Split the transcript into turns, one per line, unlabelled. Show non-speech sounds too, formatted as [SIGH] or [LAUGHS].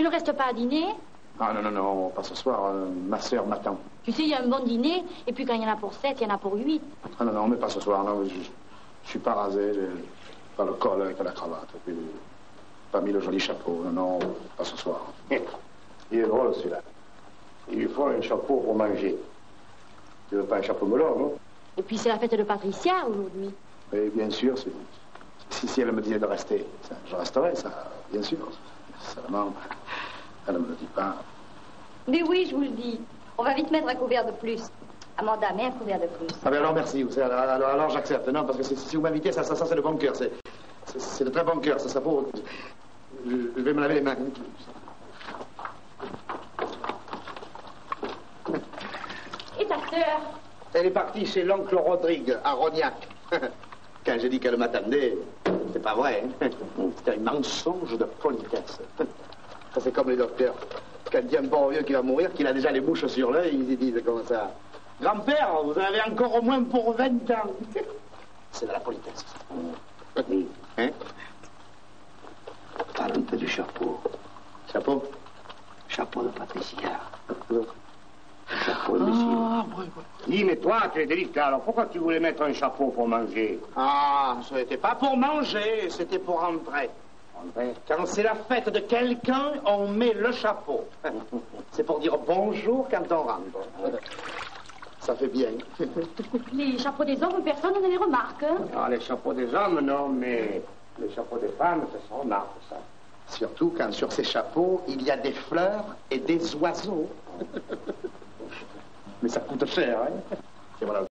Tu ne restes pas à dîner
Ah non, non, non, pas ce soir. euh, ma sœur m'attend.
Tu sais, il y a un bon dîner, et puis quand il y en a pour sept, il y en a pour huit.
Ah non, non, mais pas ce soir. Non, je, je suis pas rasé. J'ai pas le col avec la cravate. Et puis, pas mis le joli chapeau. Non, non, pas ce soir. [LAUGHS]
Il est drôle celui-là. Il lui faut un chapeau pour manger. Tu veux pas un chapeau melon, non?
Et puis c'est la fête de Patricia aujourd'hui.
Oui, bien sûr. Si, si, si elle me disait de rester, ça, je resterai, ça, bien sûr. Seulement, elle ne me le dit pas.
Mais oui, je vous le dis. On va vite mettre un couvert de plus. Amanda, mets un couvert de plus.
Ah ben alors merci, vous savez, alors, alors, alors j'accepte. Non, parce que c'est- si vous m'invitez, ça, ça, ça c'est de bon cœur. C'est, c'est, c'est de très bon cœur. Ça, ça faut. Je, je vais me laver les mains.
Et ta sœur?
Elle est partie chez l'oncle Rodrigue, à Rognac. [LAUGHS] Quand j'ai dit qu'elle m'attendait, c'est pas vrai. hein. [LAUGHS] C'était un mensonge de politesse. [LAUGHS] Ça, c'est comme les docteurs. Quand il dit un bon vieux qui va mourir, qu'il a déjà les bouches sur l'œil, ils disent comme ça. Grand-père, vous en avez encore au moins pour 20 ans. [LAUGHS] C'est de la politesse. Hein
Parle un peu du chapeau.
Chapeau?
Chapeau de Patricia.
Chapeau, monsieur.
Dis, mais toi, tu es délicat, alors pourquoi tu voulais mettre un chapeau pour manger?
Ah, ce n'était pas pour manger, c'était pour entrer. Quand c'est la fête de quelqu'un, on met le chapeau. [LAUGHS] C'est pour dire bonjour quand on rentre. Ça fait bien.
Les chapeaux des hommes, personne ne les remarque. hein?
Ah, les chapeaux des hommes, non, mais les chapeaux des femmes, ça se remarque, ça.
Surtout quand sur ces chapeaux, il y a des fleurs et des oiseaux. [LAUGHS]
Mais ça coûte cher, hein? Et voilà